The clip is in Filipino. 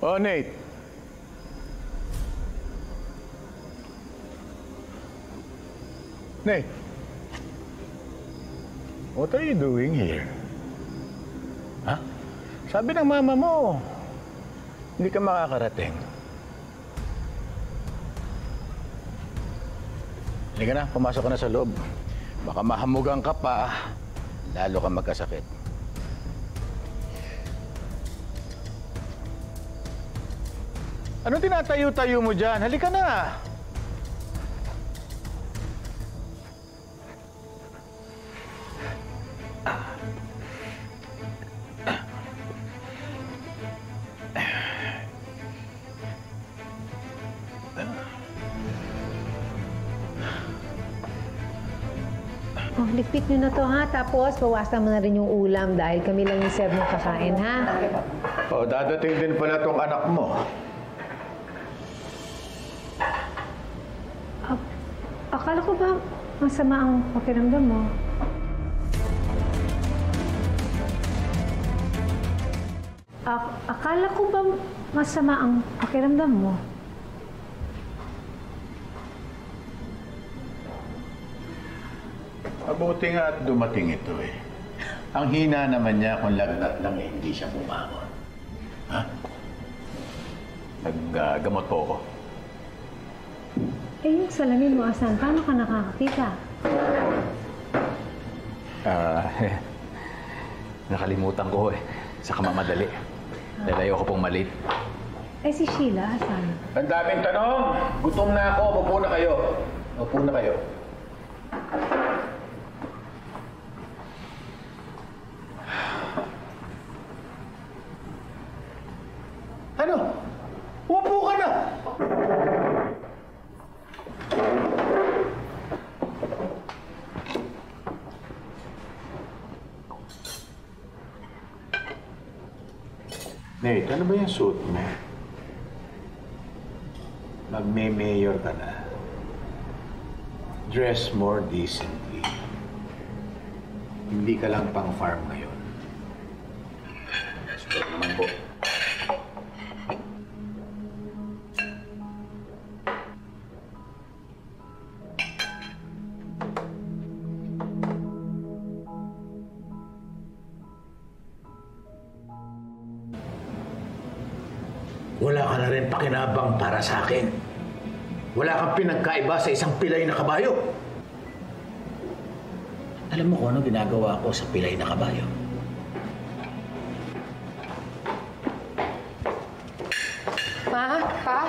Oh, Nate. Nate. What are you doing here? Ha? Sabi ng mama mo, hindi ka makakarating. Halika na, pumasok ka na sa loob. Baka mahamugan ka pa, lalo ka magkasakit. Ano tinatayo-tayo mo dyan? Halika na! Oh, ligpit nyo na to ha. Tapos, bawasan mo na rin yung ulam dahil kami lang yung serve ng kakain ha. Oh, dadating din pala tong anak mo. Akala ko ba masama ang pakiramdam mo? Ak- akala ko ba masama ang pakiramdam mo? Mabuti nga at dumating ito eh. Ang hina naman niya kung lagnat lang eh, hindi siya bumangon. Ha? Naggamot po ako. Eh, yung salamin mo, asan? Paano ka nakakakita? Ah, nakalimutan ko eh. Sa kamamadali. Dahil ayoko pong malit. Eh, si Sheila, asan? Ang daming tanong! Gutom na ako, upo na kayo. Upo na kayo. Ano? Upo ka na! Nate, ano ba yung suit mo? Magme-mayor ka na. Dress more decently. Hindi ka lang pang farm ngayon. Wala ka na rin pakinabang para sa akin. Wala kang pinagkaiba sa isang pilay na kabayo. Alam mo kung ano ginagawa ko sa pilay na kabayo? Pa? Pa?